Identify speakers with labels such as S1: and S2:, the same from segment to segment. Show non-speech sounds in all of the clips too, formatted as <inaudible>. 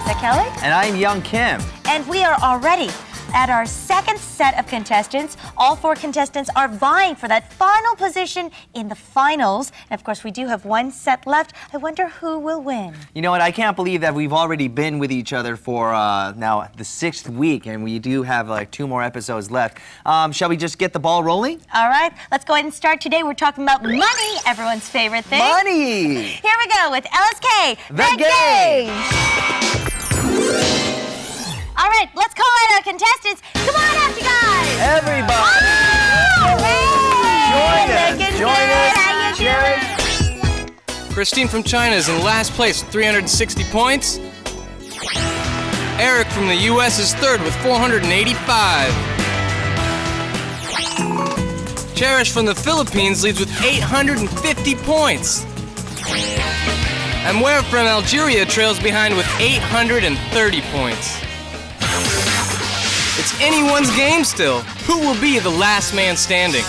S1: Lisa Kelly,
S2: And I'm Young Kim.
S1: and we are already at our second set of contestants. All four contestants are vying for that final position in the finals. And of course, we do have one set left. I wonder who will win.
S2: You know what? I can't believe that we've already been with each other for uh, now the sixth week, and we do have like two more episodes left. Um, shall we just get the ball rolling?
S1: All right, let's go ahead and start today. We're talking about money, everyone's favorite thing.
S2: Money!
S1: Here we go with LSK,
S2: The game.
S1: All right, let's call out our contestants. Come on out, you guys.
S2: Everybody! Oh, join us, join us,
S1: How you doing?
S3: Christine from China is in last place with 360 points. Eric from the US is third with 485. Cherish from the Philippines leads with 850 points. And Ware from Algeria trails behind with 830 points. It's anyone's game still. Who will be the last man standing?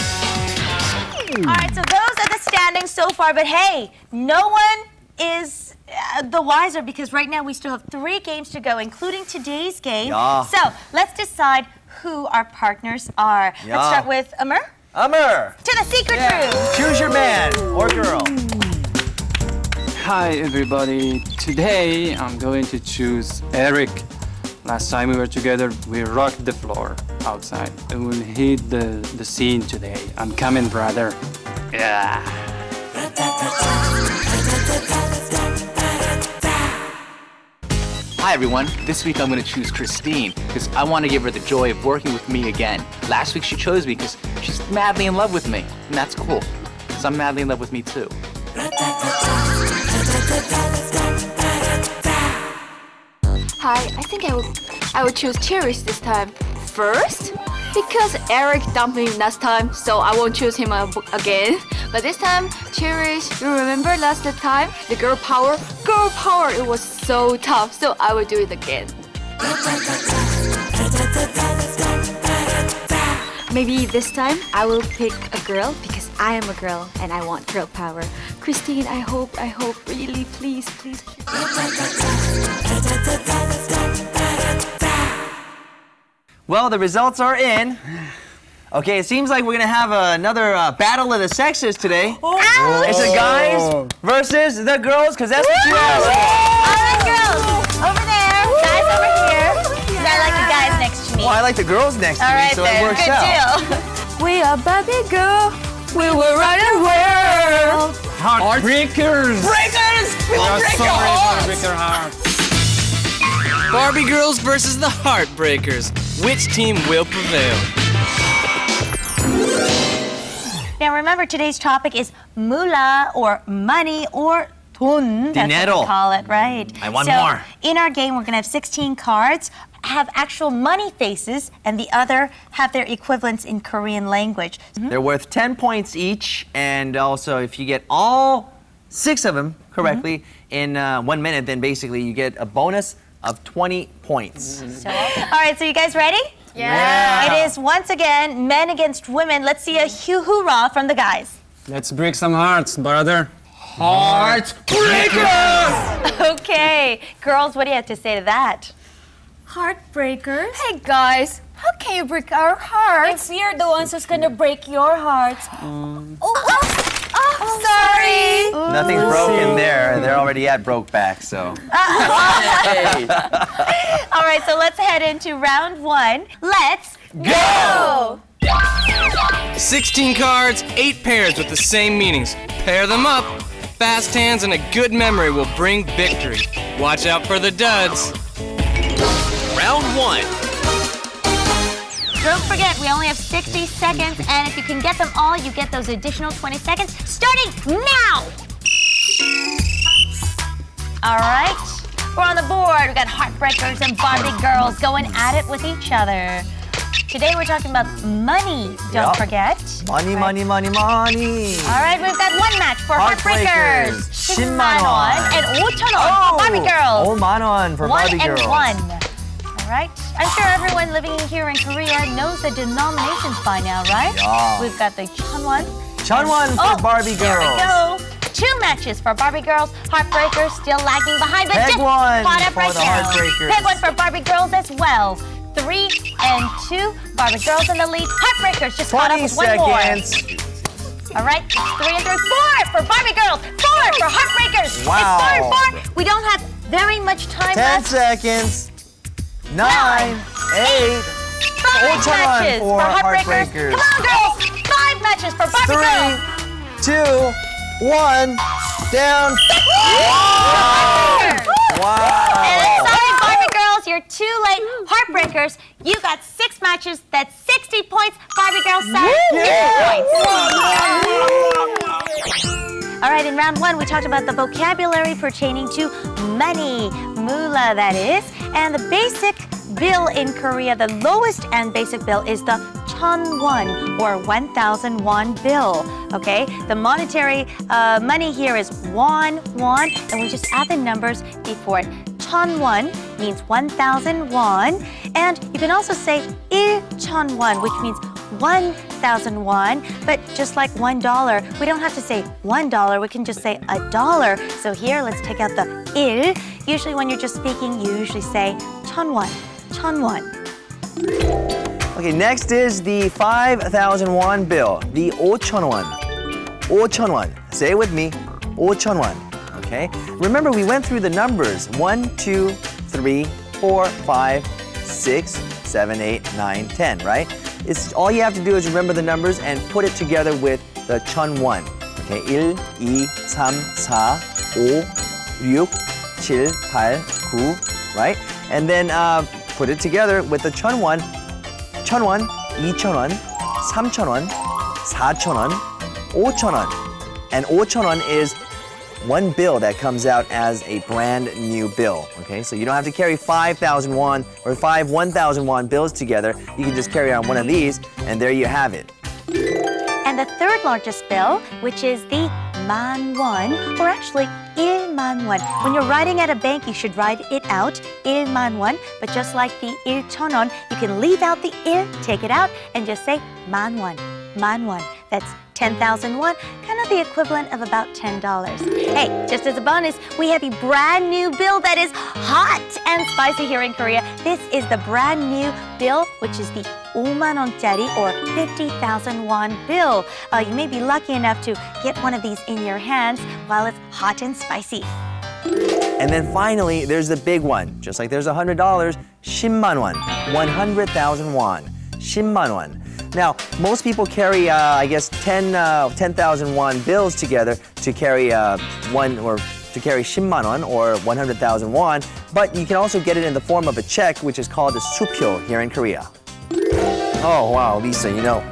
S1: All right, so those are the standings so far, but hey, no one is uh, the wiser because right now we still have three games to go, including today's game.
S2: Yeah.
S1: So let's decide who our partners are.
S2: Yeah.
S1: Let's start with Amr
S2: Amr!
S1: to the secret room.
S2: Choose your man or girl.
S4: Hi everybody. Today I'm going to choose Eric. Last time we were together, we rocked the floor outside. And we'll hit the, the scene today. I'm coming, brother. Yeah.
S5: Hi everyone, this week I'm going to choose Christine because I want to give her the joy of working with me again. Last week she chose me because she's madly in love with me, and that's cool because I'm madly in love with me too.
S6: Hi, I think I will I will choose Cherish this time. First, because Eric dumped me last time, so I won't choose him again. But this time, Cherish, you remember last time? The girl power? Girl power, it was so tough, so I will do it again. Maybe this time I will pick a girl I am a girl and I want girl power. Christine, I hope, I hope, really, please, please.
S2: Well, the results are in. Okay, it seems like we're gonna have another uh, battle of the sexes today. It's the guys versus the girls, because that's what you asked.
S1: All right, girls, over there, guys over here. 'cause I like the guys next to me.
S2: Well, I like the girls next to
S1: All
S2: me,
S1: right,
S2: so
S1: then.
S2: it works
S1: Good
S2: out.
S1: deal. <laughs>
S6: We are Barbie girl. We will run the world.
S4: Heartbreakers!
S2: Breakers! We will break your hearts!
S3: Barbie Girls versus the Heartbreakers. Which team will prevail?
S1: Now remember, today's topic is moolah or money or 돈. That's what
S2: Dinero.
S1: we call it, right?
S2: I want
S1: so
S2: more.
S1: In our game, we're gonna have 16 cards, have actual money faces, and the other have their equivalents in Korean language. Mm-hmm.
S2: They're worth 10 points each, and also if you get all six of them correctly mm-hmm. in uh, one minute, then basically you get a bonus of 20 points. Mm-hmm.
S1: So, all right, so you guys ready?
S2: Yeah.
S1: It is once again men against women. Let's see a hoo hoorah from the guys.
S4: Let's break some hearts, brother. Heart breakers! <laughs>
S1: okay, girls, what do you have to say to that?
S7: Heartbreakers?
S6: Hey guys, how can you break our hearts?
S7: If we're the ones who's gonna break your hearts.
S6: Oh, oh, oh, sorry.
S2: Nothing's broken there. They're already at Brokeback, so.
S1: All right, so let's head into round one. Let's go!
S3: 16 cards, 8 pairs with the same meanings. Pair them up. Fast hands and a good memory will bring victory. Watch out for the duds
S8: round one.
S1: Don't forget, we only have 60 seconds, and if you can get them all, you get those additional 20 seconds starting now! All right, we're on the board. We've got heartbreakers and Barbie girls going at it with each other. Today we're talking about money, don't
S2: yep.
S1: forget.
S2: Money, right. money, money, money.
S1: All right, we've got one match for Heartbreakers. 10만 And 5,000 won oh, for Barbie oh, Girls.
S2: 5만 for
S1: one
S2: Girls.
S1: And one right. I'm sure everyone living here in Korea knows the denominations by now, right?
S2: Yeah.
S1: We've got the chonwon.
S2: Chunwon for
S1: Oh,
S2: Barbie
S1: There we
S2: girls.
S1: go. two matches for Barbie girls. Heartbreakers still lagging behind, but
S2: Peg
S1: just
S2: one
S1: caught up
S2: for
S1: right
S2: the
S1: now.
S2: Heartbreakers.
S1: Peg one for Barbie girls as well. Three and two. Barbie girls in the lead. Heartbreakers just caught up
S2: 20
S1: with one more.
S2: seconds.
S1: All right, three and three, four for Barbie girls, four for Heartbreakers.
S2: Wow.
S1: It's four and four. We don't have very much time
S2: 10
S1: left.
S2: seconds. Nine, eight,
S1: Five matches
S2: for
S1: Heartbreakers.
S2: Heartbreakers.
S1: Come on, girls. Five matches for Barbie
S2: three,
S1: girls.
S2: two, one, down.
S1: Heartbreakers.
S2: Wow.
S1: And sorry, Barbie girls, you're too late. Heartbreakers, you got six matches. That's 60 points. Barbie girls, sorry, 50 points. All right, in round one, we talked about the vocabulary pertaining to money, moolah, that is. And the basic bill in Korea, the lowest and basic bill is the chon won or 1,000 won bill. Okay, the monetary uh, money here is won, won, and we just add the numbers before it. Chon won means 1,000 won, and you can also say il chon won, which means 1,000 won, but just like one dollar, we don't have to say one dollar, we can just say a dollar. So here, let's take out the il. Usually when you're just speaking, you usually say chon won, chon won.
S2: Okay, next is the 5,000 won bill, the 5,000 won. 5,000 won. Say it with me. 5,000 won. Okay? Remember, we went through the numbers 1, 2, 3, 4, 5, 6, 7, 8, 9, 10, right? It's all you have to do is remember the numbers and put it together with the chun won. Okay, 1, 2, 3, 4, 5, 6, 7, 8, 9, right? And then uh, put it together with the chun won. 천 원, 이천 원, 삼천 원, 사천 원, 오천 원. And 오천 원 is one bill that comes out as a brand new bill. Okay, so you don't have to carry 5,000 won or five 1,000 won bills together. You can just carry on one of these, and there you have it.
S1: And the third largest bill, which is the man won, or actually il man won. When you're writing at a bank, you should write it out, il man won. But just like the il chonon, you can leave out the il, take it out, and just say man won, man won. That's 10,000 won, kind of the equivalent of about $10. Hey, just as a bonus, we have a brand new bill that is hot and spicy here in Korea. This is the brand new bill, which is the 5만 원짜리 or 50,000 won bill. Uh, you may be lucky enough to get one of these in your hands while it's hot and spicy.
S2: And then finally, there's the big one. Just like there's $100, 10만 won, 100,000 won, 10만 won. now, most people carry, uh, I guess, 10, uh, 10,000 won bills together to carry uh, one or to carry 10만 won or 100,000 won, but you can also get it in the form of a check, which is called a supyo here in Korea. Oh, wow, Lisa, you know,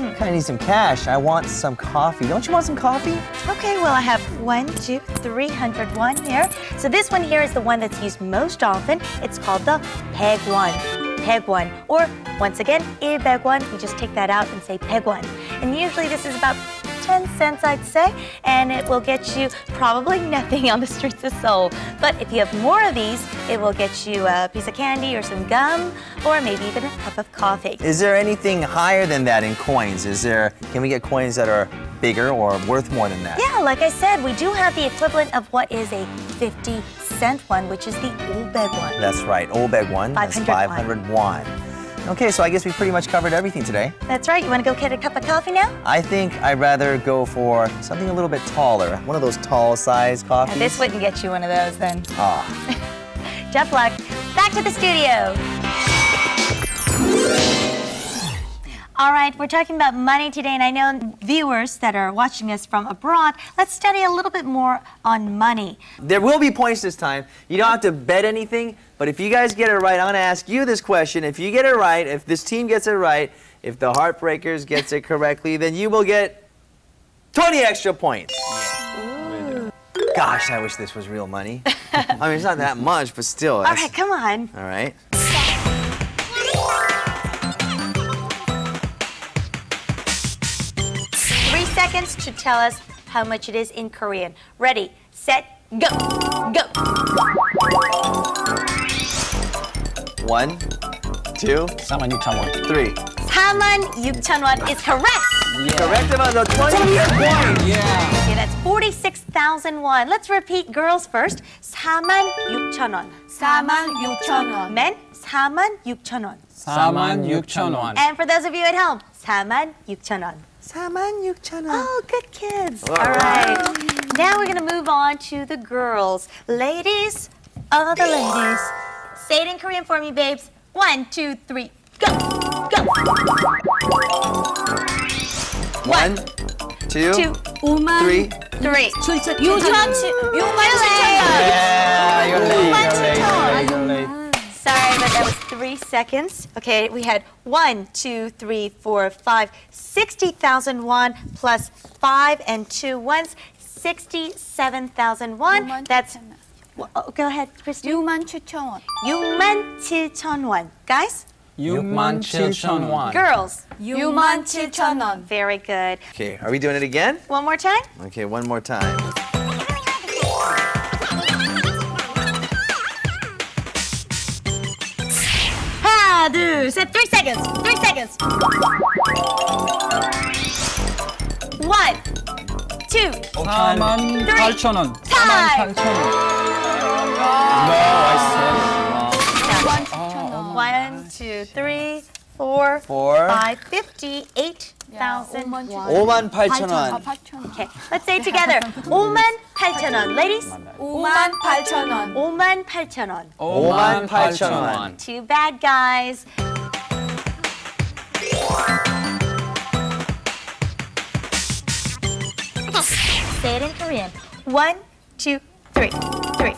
S2: I kind of need some cash. I want some coffee. Don't you want some coffee?
S1: Okay, well, I have one, two, three hundred one here. So this one here is the one that's used most often. It's called the peg one. Peg one. Or once again, il peg one. We just take that out and say peg one. And usually this is about 10 cents, I'd say, and it will get you probably <laughs> nothing on the streets of Seoul. But if you have more of these, it will get you a piece of candy or some gum, or maybe even a cup of coffee.
S2: Is there anything higher than that in coins? Is there, can we get coins that are bigger or worth more than that?
S1: Yeah, like I said, we do have the equivalent of what is a 50 cent one, which is the Ulbeg one.
S2: That's right, Olbeg one. That's
S1: 500
S2: 500 won. Okay, so I guess we pretty much covered everything today.
S1: That's right. You want to go get a cup of coffee now?
S2: I think I'd rather go for something a little bit taller. One of those tall size
S1: Now,
S2: coffees.
S1: this wouldn't get you one of those then.
S2: Ah. <laughs>
S1: Jeff luck. Back to the studio. All right, we're talking about money today, and I know viewers that are watching us from abroad, let's study a little bit more on money.
S2: There will be points this time. You don't have to bet anything, but if you guys get it right, I'm going to ask you this question. If you get it right, if this team gets it right, if the Heartbreakers gets it correctly, then you will get 20 extra points. Yeah. Gosh, I wish this was real money. I mean, it's not that much, but still.
S1: All
S2: that's-
S1: right, come on.
S2: All right.
S1: seconds to tell us how much it is in Korean. Ready, set, go. Go.
S2: One, two,
S9: 4만 6천 원.
S2: three.
S1: 4만 6천 won is correct.
S2: Correct amount of 20 point.
S1: Okay, that's 46,000 60,001. Let's repeat girls first. 4만 6천 원.
S7: 4만 6천 원.
S1: Men, 4만 6천 원.
S4: 4만 6천 원.
S1: And for those of you at home, 4만 6천 원.
S2: 4만 6천 원.
S1: Oh, good kids. All right. Now we're going to move on to the girls. Ladies, all the ladies. Say it in Korean for me, babes. One, two, three, go. Go.
S2: One, two,
S1: Two,
S7: 5만
S2: three.
S1: three.
S7: 7천 6만
S1: 6만 7천
S4: Yeah, you're late, you're late,
S1: One, Sorry, but that was three seconds. Okay, we had one, two, three, four, five, 60,000 won plus five and two ones, 67,000 won. That's, Well, oh, go ahead, Christy.
S7: 6만 7천 원.
S1: 6만 7천 won. Guys,
S4: 6만 7천 원.
S1: girls,
S7: 6만 7천 원.
S1: very good.
S2: Okay, are we doing it again?
S1: One more time.
S2: Okay, one more time. <laughs>
S1: 하나, 둘, 셋, three seconds, three seconds. One, two,
S4: 4만 8천 원. 4만
S1: time.
S4: 8천 원. No, I said wrong.
S1: One, two, three, four,
S2: Four.
S1: five, fifty-eight thousand won.
S2: 5만 8천 원.
S7: 8천 원.
S1: Okay, let's say it together. <laughs> 5만 8천 원. Ladies,
S7: 5만 8천 원.
S1: 5만 8천 원.
S2: 5만 8천 원.
S1: Too bad, guys. Say it in Korean. One, two, three, three.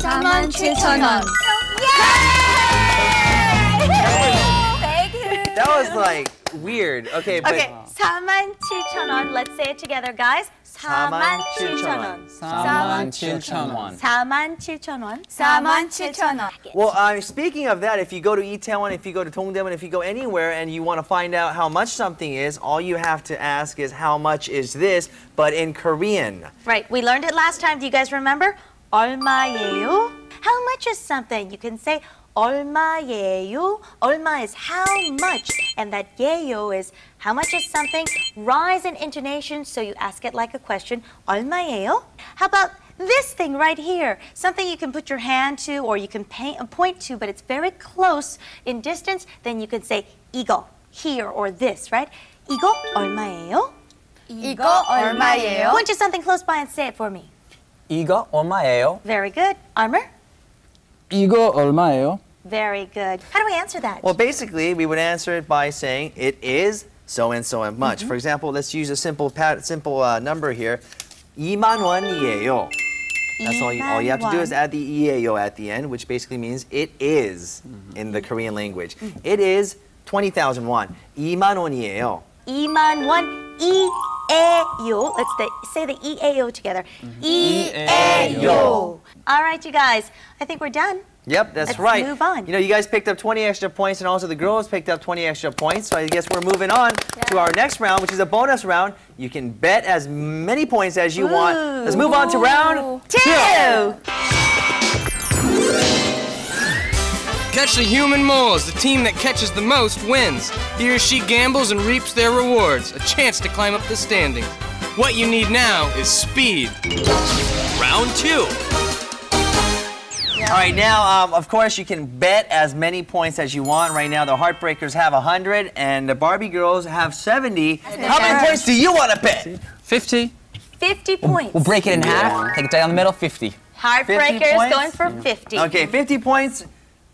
S7: 4만 7천 원.
S2: That was like weird. Okay, but
S1: Okay, 4만 7천 원. Let's say it together, guys. 4만 7천 원.
S4: 4만 7천 원.
S1: 4만 7천 원.
S7: 4만 7천 원.
S2: well, uh, speaking of that, if you go to Itaewon, if you go to Dongdaemun, if you go anywhere and you want to find out how much something is, all you have to ask is how much is this, but in Korean.
S1: Right, we learned it last time. Do you guys remember? 얼마예요? How much is something? You can say 얼마예요? 얼마 is how much, and that 예요 is how much is something. Rise in intonation, so you ask it like a question. 얼마예요? How about this thing right here? Something you can put your hand to or you can paint, point to, but it's very close in distance. Then you can say 이거, here or this, right? 이거 얼마예요?
S7: 이거 얼마예요?
S1: Point to something close by and say it for me.
S9: 이거 얼마예요?
S1: Very good. Armor?
S4: 이거 얼마예요?
S1: Very good. How do we answer that?
S2: Well, basically, we would answer it by saying it is so and so and much. For example, let's use a simple pat, simple uh, number here. 2만 원이에요. That's all you, all you have to do is add the 이에요 at the end, which basically means it is in the Korean language. It is 20,000 won. 2만 원이에요.
S1: 2만 원 이에요. Let's the, say the 이에요 together. 이에요. All right, you guys. I think we're done.
S2: Yep, that's
S1: Let's
S2: right.
S1: move on.
S2: You know, you guys picked up 20 extra points, and also the girls picked up 20 extra points. So I guess we're moving on to our next round, which is a bonus round. You can bet as many points as you want. Let's move on to round
S1: two. Two.
S3: Catch the human moles. The team that catches the most wins. He or she gambles and reaps their rewards. A chance to climb up the standings. What you need now is speed.
S8: Round two.
S2: All right, now, um, of course, you can bet as many points as you want. Right now, the Heartbreakers have 100, and the Barbie Girls have 70. How many points do you want to bet?
S4: 50.
S1: 50 points.
S9: We'll break it in half. Take it down the middle, 50.
S1: Heartbreakers
S2: points?
S1: going for 50.
S2: Okay, 50 points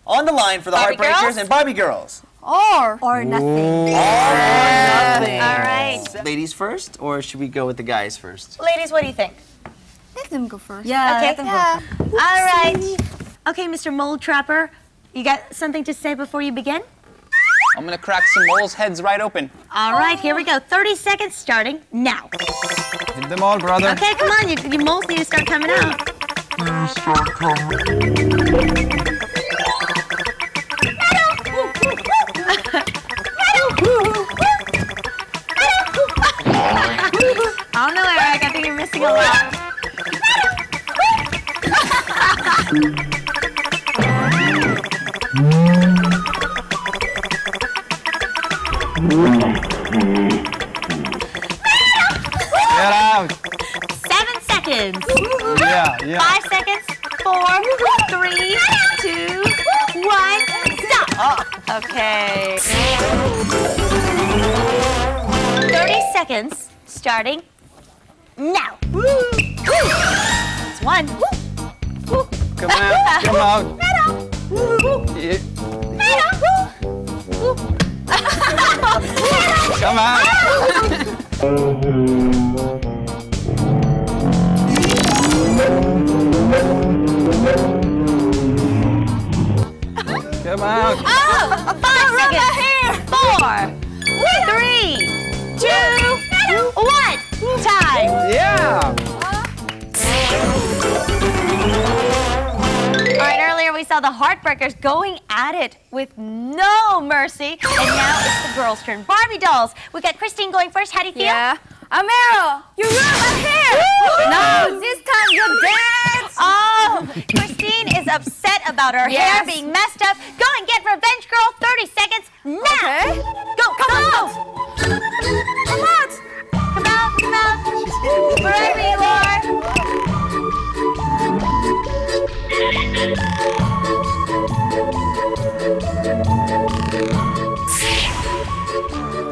S2: on the line for the
S1: Barbie
S2: Heartbreakers
S1: girls?
S2: and Barbie Girls.
S7: Or
S1: Or nothing.
S2: Nothing.
S1: All right.
S2: Ladies first, or should we go with the guys first?
S1: Ladies, what do you think?
S6: Let them go first.
S7: yeah.
S1: Okay.
S7: let them go.
S1: All right. Okay, Mr. Mole Trapper, you got something to say before you begin?
S9: I'm gonna crack some moles' heads right open.
S1: All right, here we go. 30 seconds starting now.
S4: Hit them all, brother.
S1: Okay, come on. You, you moles need to start coming out. I don't know, Eric. I think you're missing a lot. Get out. Seven seconds. Yeah, yeah. Five seconds. Four, three, two, one. Stop.
S4: Oh. Okay. Thirty seconds.
S1: Starting now.
S4: It's
S1: one. Come out.
S4: Come out. <laughs> Yeah! Come out.
S1: Oh, five seconds. Four, three, two, one.
S4: Yeah.
S1: Earlier we saw the Heartbreakers going at it with no mercy. And now it's the girls' turn. Barbie dolls. We got Christine going first. How do you feel?
S7: Yeah. Amero, you ruined my hair. No, this time you dance.
S1: Oh, Christine is upset about her hair being messed up. Go and get revenge, girl. 30 seconds now.
S7: Okay.
S1: Go, come out.
S7: Come on.
S1: Come out, come out. Wherever you are.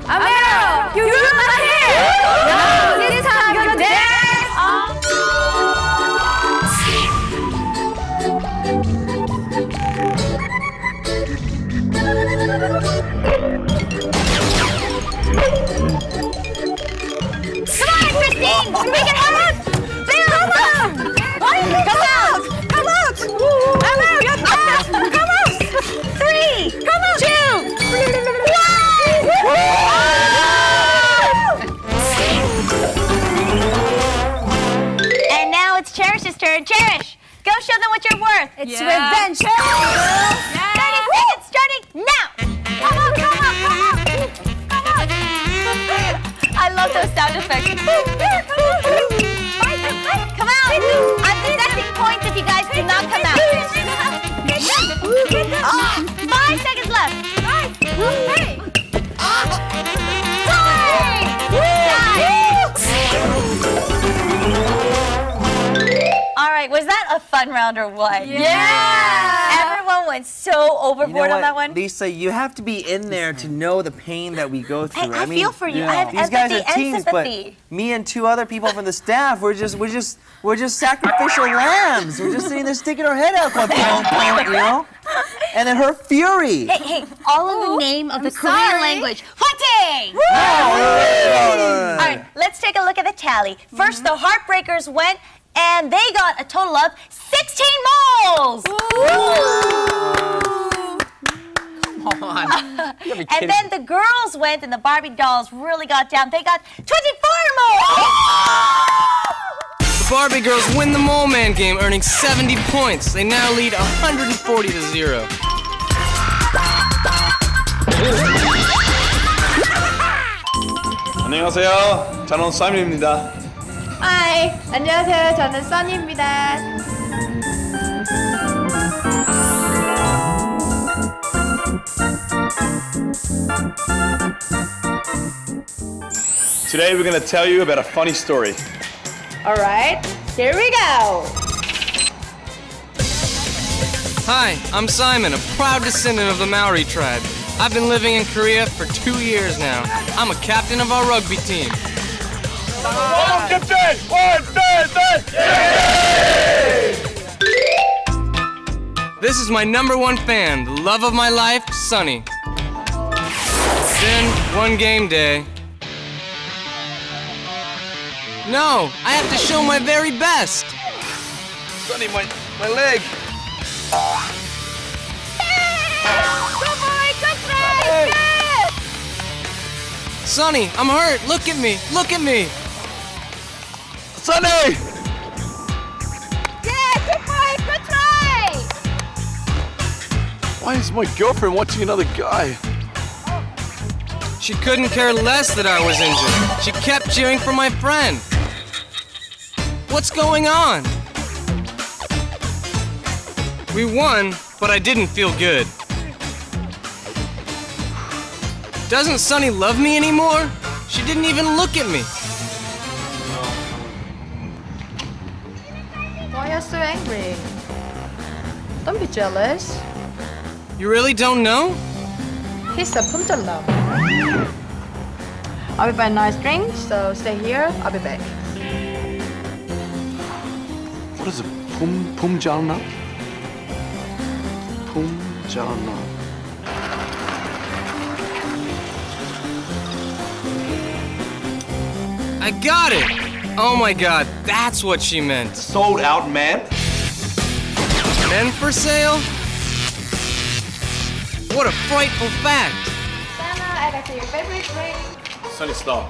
S7: Amero, you ruined my hair. No, this time you dance.
S1: Come on, Christine. Make it happen.
S2: Lisa, you have to be in there to know the pain that we go through.
S1: I, I,
S2: mean,
S1: feel for you. I have
S2: these guys are teams,
S1: and
S2: but me and two other people from the staff, we're just, we're just, we're just sacrificial lambs. We're just sitting there sticking our head out, going, pound, pound, you know. And then her fury.
S1: Hey, hey, all in the name of the Korean
S7: sorry.
S1: language. Fighting! All right, let's take a look at the tally. 1st the Heartbreakers went, and they got a total of 16 moles.
S9: Come on. You <laughs> gotta be
S1: And
S9: kidding
S1: then
S9: me.
S1: the girls went, and the Barbie dolls really got down. They got 24 moles.
S3: The Barbie girls win the Mole Man game, earning 70 points. They now lead 140 to 0. <laughs>
S10: 안녕하세요. 저는 사임입니다.
S7: 하이, 안녕하세요. 저는 써니입니다.
S10: Today we're going to tell you about a funny story.
S7: All right, here we go.
S3: Hi, I'm Simon, a proud descendant of the Maori tribe. I've been living in Korea for two years now. I'm a captain of our rugby team. This is my number one fan, the love of my life, Sunny. Then, one game day. No, I have to show my very best.
S10: Sunny, my, my leg.
S3: Sunny, I'm hurt. Look at me. Look at me.
S10: Sunny! Why is my girlfriend watching another guy?
S3: She couldn't care less that I was injured. She kept cheering for my friend. What's going on? We won, but I didn't feel good. Doesn't Sunny love me anymore? She didn't even look at me.
S7: Why are you so angry? Don't be jealous.
S3: You really don't know?
S11: He's a punjalam. I'll be buying nice drink, so stay here. I'll be back.
S10: What is it? Pum Pumjalna? Pumjalna.
S3: I got it! Oh my god, that's what she meant.
S10: Sold out, man.
S3: Men for sale? What a frightful fact!
S11: Sana, I got your favorite drink.
S10: Sunny, stop.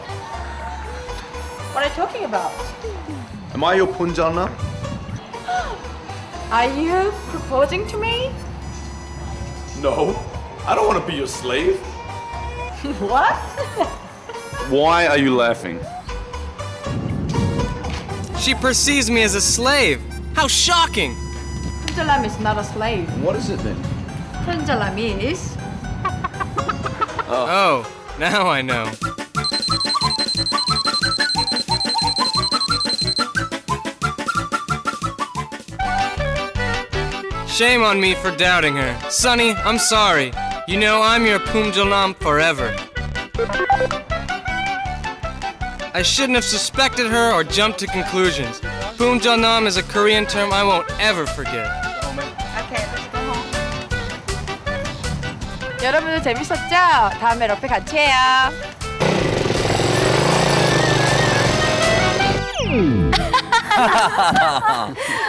S11: What are you talking about?
S10: Am I your Punjalna?
S11: Are you proposing to me?
S10: No. I don't want to be your slave. <laughs>
S11: what?
S10: Why are you laughing?
S3: She perceives me as a slave. How shocking!
S11: Punjalam is not a slave.
S10: What is it then?
S11: Punjalam is <laughs>
S3: Oh, now I know. Shame on me for doubting her. Sunny, I'm sorry. You know I'm your Pumjalam forever. I shouldn't have suspected her or jumped to conclusions. Pumjalam is a Korean term I won't ever forget.
S11: Okay, let's go home. 여러분들 재밌었죠? 다음에 러페 같이 해요. <laughs>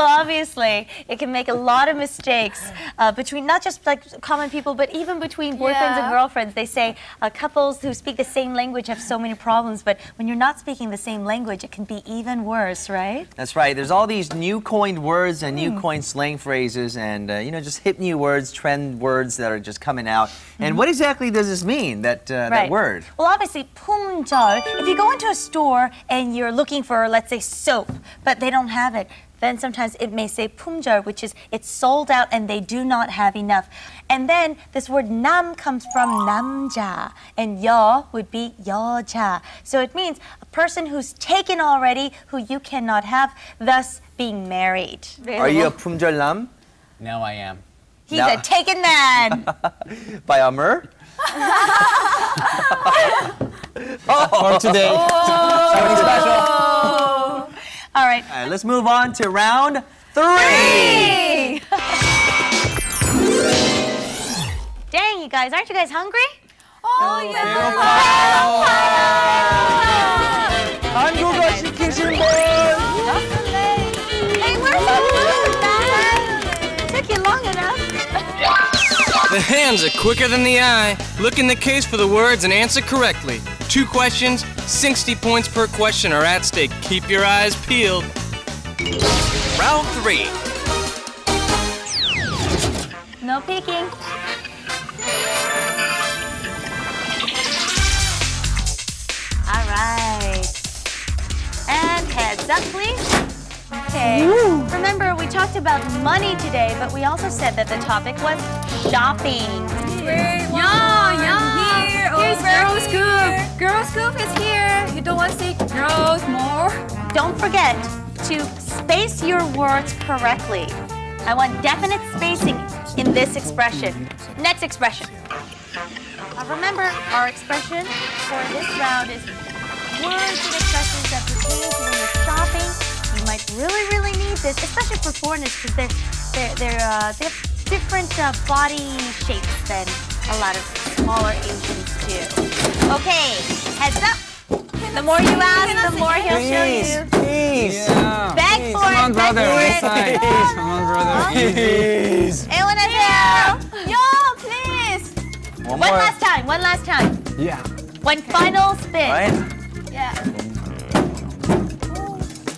S1: well, obviously, it can make a lot of mistakes uh, between not just like common people, but even between boyfriends and girlfriends. They say uh, couples who speak the same language have so many problems, but when you're not speaking the same language, it can be even worse, right?
S2: That's right. There's all these new coined words and new coined slang phrases and, uh, you know, just hip new words, trend words that are just coming out. And what exactly does this mean, that, uh, that word?
S1: Well, obviously, 품절. If you go into a store and you're looking for, let's say, soap, but they don't have it, then sometimes it may say pumjar, which is it's sold out and they do not have enough. And then this word nam comes from namja, and yo would be yoja. So it means a person who's taken already, who you cannot have, thus being married.
S2: Are you a pumjar nam?
S9: Now I am.
S1: He's
S2: now.
S1: a taken man. <laughs>
S2: By Amr? <laughs> <laughs> oh.
S9: For today. Oh. Something special.
S1: All right.
S2: All right, let's move on to round three.
S1: Dang, you guys, aren't you guys hungry?
S7: Oh, yeah.
S2: 한국어 시키신 분!
S1: Hey, where's The
S3: hands are quicker than the eye. Look in the case for the words and answer correctly. Two questions, 60 points per question are at stake. Keep your eyes peeled.
S8: Round three.
S1: No peeking. All right. And heads up, please. Okay. Remember, we talked about money today, but we also said that the topic was shopping.
S7: Yeah, yeah. Here, Here's Girl Scoop. Girl Scoop is here. You don't want to see girls more?
S1: Don't forget to space your words correctly. I want definite spacing in this expression. Next expression. Uh, remember, our expression for this round is words and expressions that pertain to when you're shopping You might really, really need this, especially for foreigners, because they're, they're, they're, uh, they have different uh, body shapes than a lot of smaller Asians do. Okay, heads up. The more you ask, the more he'll show you.
S2: Please!
S4: Yeah.
S1: Beg for
S4: Come on,
S1: it, beg
S4: brother.
S1: for
S4: This
S1: it.
S4: side. Come on, brother.
S2: Please!
S1: 안녕하세요. Yo, please.
S2: One
S1: One
S2: more.
S1: last time. One last time.
S4: Yeah.
S1: One final spin.
S2: Right?
S1: Yeah.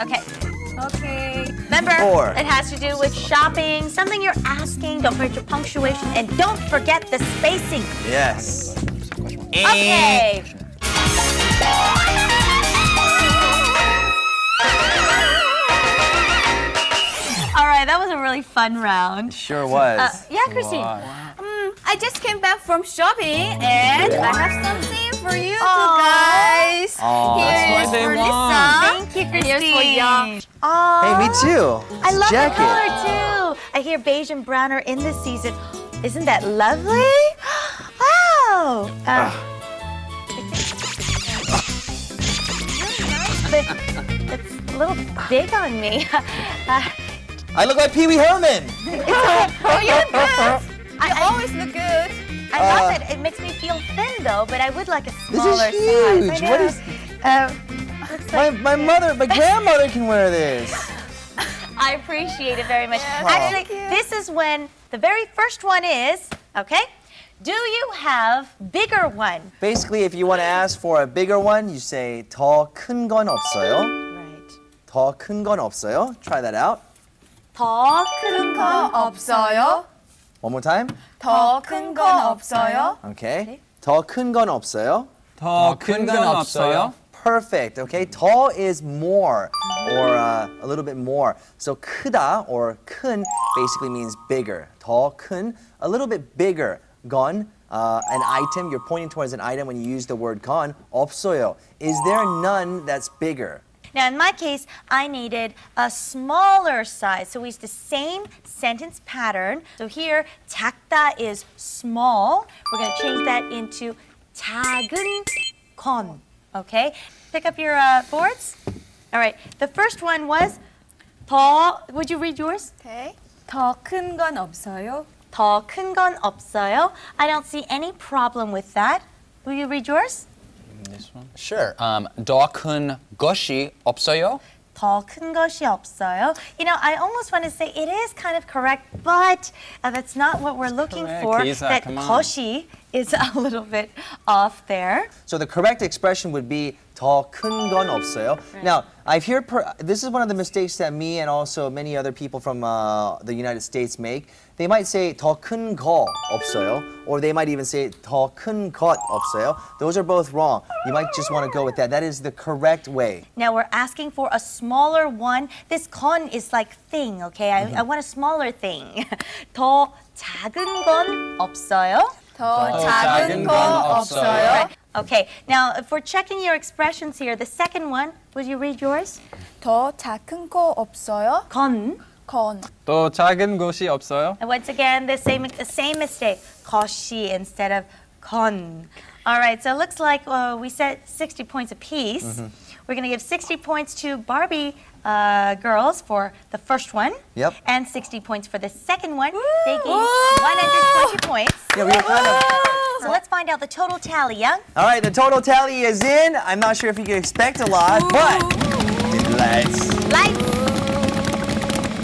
S1: Okay.
S7: Okay.
S1: Remember,
S2: Four.
S1: it has to do with shopping, something you're asking. Don't forget your punctuation, and don't forget the spacing.
S2: Yes.
S1: Okay. All right, that was a really fun round.
S2: Sure was.
S1: Uh, yeah, Christine.
S7: Um, I just came back from shopping and I have something for you two guys.
S2: Aw.
S7: Here's
S4: what they
S7: for
S4: want.
S7: Lisa.
S1: Thank you,
S7: And here's for
S1: Christine.
S7: Young.
S1: Aw.
S2: Hey, me too.
S1: I love
S2: Jacket.
S1: the color too. I hear beige and brown are in this season. Isn't that lovely? <gasps> Oh. Uh, <laughs> but it's a little big on me. <laughs> Uh,
S2: I look like Pee Wee Herman. <laughs>
S7: Oh, you look good.
S1: I,
S7: You
S1: I,
S7: always look good.
S1: I
S2: Uh,
S1: love it. It makes me feel thin though, but I would like a
S2: This
S1: smaller
S2: is huge.
S1: size. I
S2: What
S1: know.
S2: is?
S1: Uh, looks
S2: My,
S1: like
S2: my mother, my grandmother <laughs> can wear this.
S1: I appreciate it very much.
S7: Yes,
S1: Actually,
S7: thank you.
S1: this is when the very first one is, okay? Do you have bigger one?
S2: Basically, if you want to ask for a bigger one, you say 더 큰 건 없어요.
S1: Right.
S2: 더 큰 건 없어요. Try that out.
S1: 더 큰 건
S7: 없어요.
S2: One more time.
S7: 더 큰 건 없어요.
S2: Okay. 더 큰 건 없어요.
S9: 더 큰 건 없어요.
S2: Perfect. Okay. 더 is more or uh, a little bit more. So 크다 or 큰 basically means bigger. 더 큰, a little bit bigger. 건, uh, an item. You're pointing towards an item when you use the word 건. 없어요. Is there none that's bigger?
S1: Now, in my case, I needed a smaller size. So we use the same sentence pattern. So here, 작다 is small. We're going to change that into 작은 건. Okay? Pick up your uh, boards. All right. The first one was 더, would you read yours?
S7: Okay. 더 큰 건 없어요.
S1: 더 큰 건 없어요. I don't see any problem with that. Will you read yours?
S9: This one? Sure. Um, 더 큰 것이 없어요.
S1: 더 큰 것이 없어요. You know, I almost want to say it is kind of correct, but uh, that's not what we're looking
S9: correct,
S1: for.
S9: Lisa,
S1: that
S9: come on.
S1: 것이 is a <laughs> little bit off there.
S2: So the correct expression would be 더 큰 건 없어요. Now, I've heard per, this is one of the mistakes that me and also many other people from uh, the United States make. They might say 더 큰 거 없어요, or they might even say 더 큰 것 없어요. Those are both wrong. You might just want to go with that. That is the correct way.
S1: Now we're asking for a smaller one. This 건 is like thing, okay? I,
S9: Mm-hmm.
S1: I want a smaller thing. <laughs> 더 작은 건 없어요.
S7: 더
S9: 작은
S7: 작은
S9: 건
S7: 건
S9: 없어요.
S7: 없어요.
S1: Okay, now if we're checking your expressions here, the second one, would you read yours?
S7: 더 작은 거 없어요.
S1: 건.
S7: 건.
S4: 또 작은 것이 없어요.
S1: And once again, the same the same mistake. 것이 instead of 건. All right, so it looks like uh, we set 60 points apiece.
S2: Mm-hmm.
S1: We're going to give 60 points to Barbie uh, girls for the first one.
S2: Yep.
S1: And 60 points for the second one. They gave 120 points.
S2: Yeah, we were kind of.
S1: So let's find out the total tally, yeah?
S2: All right, the total tally is in. I'm not sure if you can expect a lot, but let's.
S1: Lights.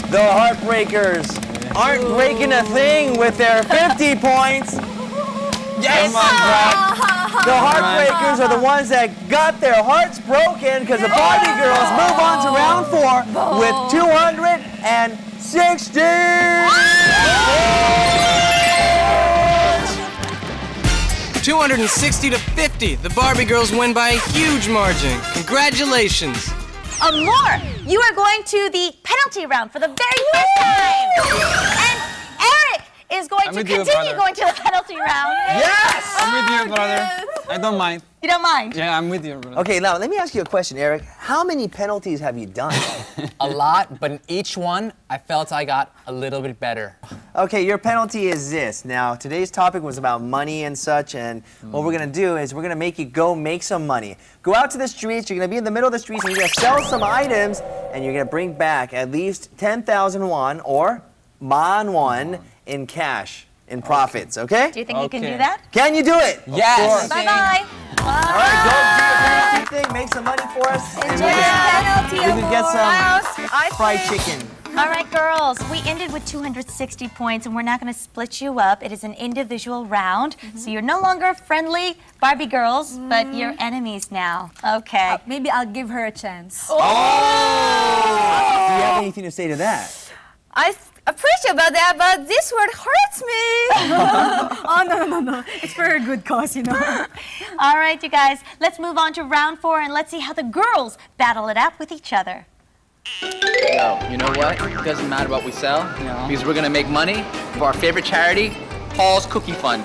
S2: The Heartbreakers aren't breaking a thing with their 50 points. Yes! <laughs> The Heartbreakers are the <laughs> ones that got their hearts broken because the Barbie girls move on to round four with 260.
S3: 260 to 50. The Barbie girls win by a huge margin. Congratulations.
S1: More. You are going to the penalty round for the very first time. And Eric is going
S4: I'm
S1: to
S4: with you,
S1: continue going to the penalty round.
S2: Yes!
S4: I'm with you, oh, brother. I don't mind.
S1: You don't mind?
S4: Yeah, I'm with you, brother.
S2: Okay, now let me ask you a question, Eric. How many penalties have you done? <laughs>
S9: A lot, but in each one, I felt I got a little bit better.
S2: Okay, your penalty is this. Now, today's topic was about money and such, and what we're gonna do is we're gonna make you go make some money. Go out to the streets, you're gonna be in the middle of the streets, and you're gonna sell some items, and you're gonna bring back at least 10,000 won or man won in cash, in profits, okay?
S1: Do you think you can do that?
S2: Can you do it?
S9: Yes.
S1: Bye bye.
S2: All right, go do the penalty thing, make some money for us, and we can,
S7: penalty
S2: we can get some
S7: I
S2: fried chicken.
S1: All right, girls, we ended with 260 points, and we're not going to split you up. It is an individual round, so mm-hmm. you're no longer friendly Barbie girls, but mm. you're enemies now. Okay.
S7: Uh, maybe I'll give her a chance. Oh! Oh!
S2: Do you have anything to say to that?
S7: I s- appreciate about that, but this word hurts me. <laughs> oh no no no! It's for a good cause, you know. <laughs>
S1: All right, you guys, let's move on to round four, and let's see how the girls battle it out with each other.
S5: Yo, you know what? It doesn't matter what we sell
S4: Yeah.
S5: because we're gonna make money for our favorite charity, Paul's Cookie Fund.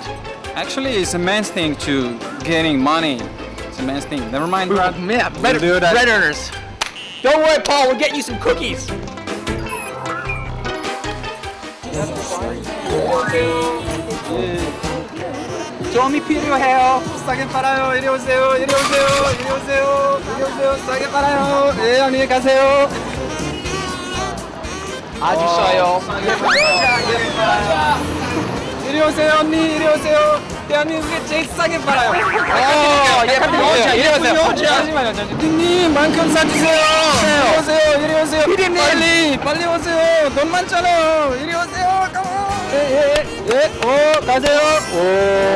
S4: Actually, it's a man's thing to getting money. It's a man's thing. Never mind, Brad.
S5: Yeah, bread,
S4: do that.
S5: bread earners. Don't worry, Paul. We'll get you some cookies.
S4: 도움이 필요해요. 싸게 팔아요. 이리 오세요. 이리 오세요. 이리 오세요. 이리 오세요. 싸게 팔아요. 네, 안녕히 가세요.
S5: 아주 싸요.
S4: 이리 오세요, 언니. 이리 오세요. 대한민국에 제일 싸게 팔아요.
S5: 어, 예쁜 여자, 이리 오세요.
S4: 잠시만요, 잠시만요. 피디님, 만큼 싸주세요. 이리 오세요, 이리 오세요. 피디님. 빨리, 빨리 오세요. 돈 많잖아요. 이리 오세요. 예, 예, 예. 오, 가세요. 오.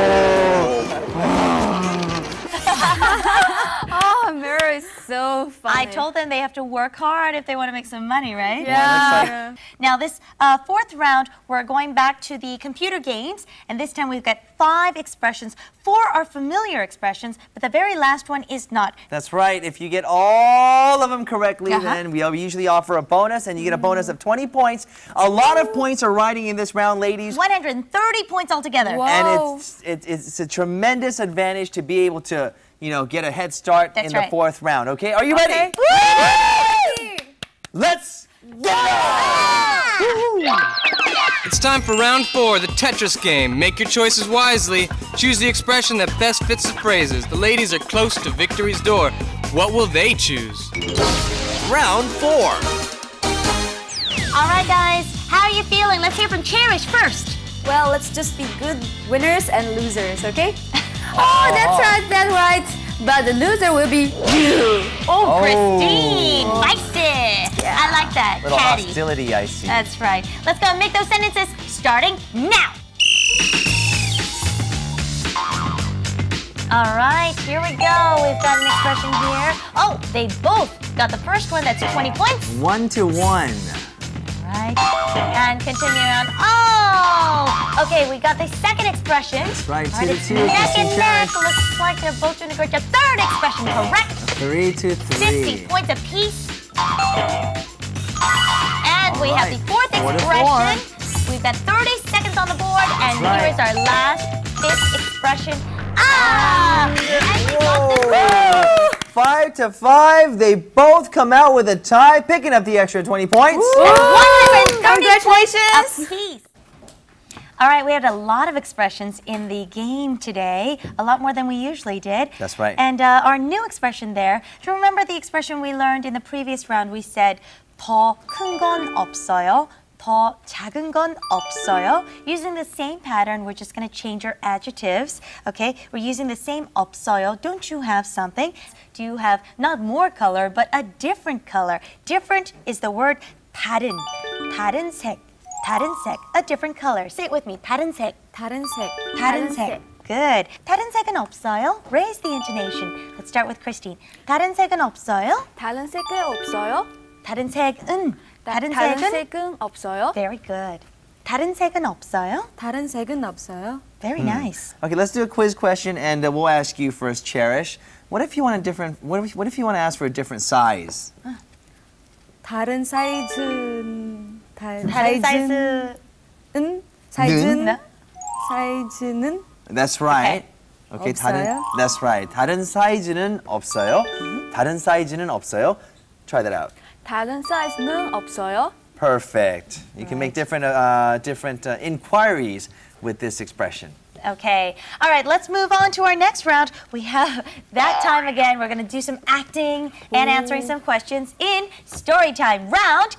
S7: So funny.
S1: I told them they have to work hard if they want to make some money, right?
S7: Yeah.
S1: Now, this uh, fourth round, we're going back to the computer games, and this time we've got five expressions. Four are familiar expressions, but the very last one is not.
S2: That's right. If you get all of them correctly,
S1: Uh-huh.
S2: then we usually offer a bonus, and you get a bonus of 20 points. A lot of points are riding in this round, ladies.
S1: 130 points altogether.
S2: And it's, it's, it's a tremendous advantage to be able to, you know, get a head start
S1: That's
S2: in the fourth round. Okay, are you ready? Let's go!
S3: It's time for round four, the Tetris game. Make your choices wisely. Choose the expression that best fits the phrases. The ladies are close to victory's door. What will they choose?
S8: Round four.
S1: All right, guys, how are you feeling? Let's hear from Cherish first.
S7: Well, let's just be good winners and losers, okay? <laughs> oh, that's ah. right, that's right. But the loser will be you.
S1: Oh, oh. Christine, feisty. I like that.
S2: Little
S1: Catty.
S2: hostility, I see.
S1: That's right. Let's go and make those sentences starting now. All right, here we go. We've got an expression here. Oh, they both got the first one. That's 20 points.
S2: One to one.
S1: Right. And continue on. Oh! Okay, we got the second expression.
S2: right,
S1: All
S2: two to two,
S1: Neck and neck. Looks like they're both doing a great job. Third expression, correct.
S2: Three to
S1: 50 points apiece. And we
S2: All
S1: have the fourth
S2: four
S1: expression. We've got 30 seconds on the board, and
S2: That's
S1: here is our last fifth expression. Ah! And we got
S2: Whoa Five to five. They both come out with a tie, picking up the extra 20 points.
S1: 130
S7: Congratulations.
S1: points apiece. All right, we had a lot of expressions in the game today, a lot more than we usually did.
S2: That's right.
S1: And uh, our new expression there, do you remember the expression we learned in the previous round? We said 더 큰 건 없어요. 더 작은 건 없어요. Using the same pattern, we're just going to change our adjectives. Okay, we're using the same 없어요. Don't you have something? Do you have not more color, but a different color? Different is the word 다른. 다른 색. 다른 색. A different color. Say it with me. 다른 색.
S7: 다른 색.
S1: 다른 색. Good. 다른 색은 없어요. Raise the intonation. Let's start with Christine. 다른 색은 없어요.
S7: 다른 색은 없어요.
S1: 다른 색은. 다른
S7: 다른
S1: 색은.
S7: 색은 없어요.
S1: Very good. 다른 색은 없어요.
S7: 다른 색은 없어요.
S1: Very nice.
S2: Okay, let's do a quiz question, and uh, we'll ask you first, Cherish. What if you want a different? What if, what if you want to ask for a different size?
S7: 다른 사이즈는 다,
S1: 다른 사이즈.
S7: 사이즈는 사이즈는
S1: 는?
S7: 사이즈는
S2: That's right. Okay, 다른.
S7: 없어요?
S2: That's right. 다른 사이즈는 없어요. 다른 사이즈는 없어요. Try that out.
S7: 다른 사이즈는 없어요.
S2: Perfect. You can make different uh, different uh, inquiries with this expression.
S1: Okay. All right, let's move on to our next round. We have <laughs> that time again. We're going to do some acting and answering some questions in story time. Round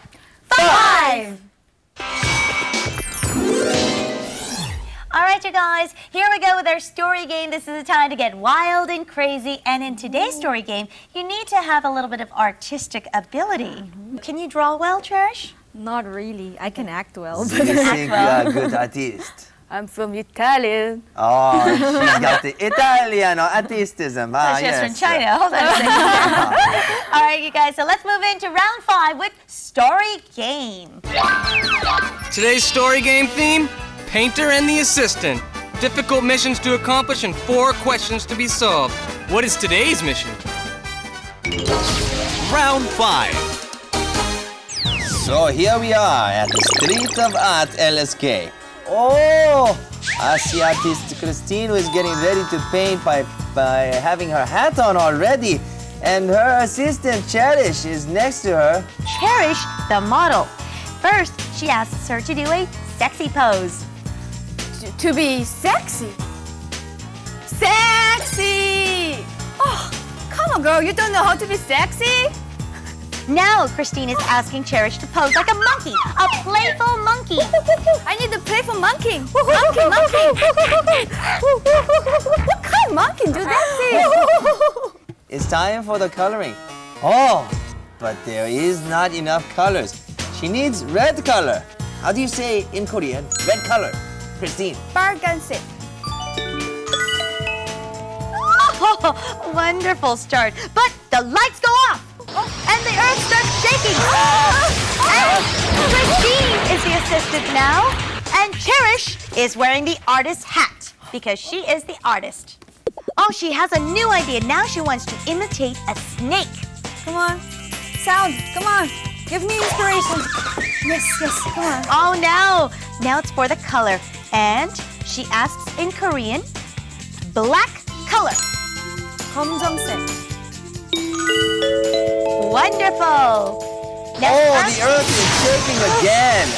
S1: five. All right, you guys, here we go with our story game. This is a time to get wild and crazy. And in today's story game, you need to have a little bit of artistic ability. Can you draw well, Cherish?
S7: Not really. I can act well.
S2: Do you think you are a good <laughs> artist?
S7: I'm from Italian.
S2: Oh, she's got the <laughs> Italian artistism. Ah,
S1: she's
S2: yes.
S1: from China. Hold on a <laughs> second. All right, you guys, so let's move into round five with story game.
S3: Today's story game theme Painter and the Assistant. Difficult missions to accomplish and four questions to be solved. What is today's mission?
S8: Round five.
S2: So here we are at the Street of Art LSK. Oh, I see artist Christine who is getting ready to paint by, by having her hat on already. And her assistant Cherish is next to her.
S1: Cherish the model. First, she asks her to do a sexy pose.
S7: To be sexy. Sexy! Oh, come on, girl. You don't know how to be sexy? <laughs>
S1: Now Christine is asking Cherish to pose like a monkey, a playful monkey.
S7: I need the playful monkey. Monkey, monkey. <laughs> what kind of monkey do that thing? <laughs>
S2: It's time for the coloring. Oh, but there is not enough colors. She needs red color. How do you say in Korean? Red color
S7: cuisine. Bargansip.
S1: Oh, wonderful start. But the lights go off. And the earth starts shaking. And Christine is the assistant now. And Cherish is wearing the artist hat because she is the artist. Oh, she has a new idea. Now she wants to imitate a snake.
S7: Come on. Sound, come on. Give me inspiration. Yes, yes, come on.
S1: Oh, no. Now it's for the color. And she asks in Korean, black color.
S7: 검정색.
S1: Wonderful. Now
S2: Oh, the earth is shaking again.